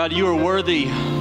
God, you are worthy.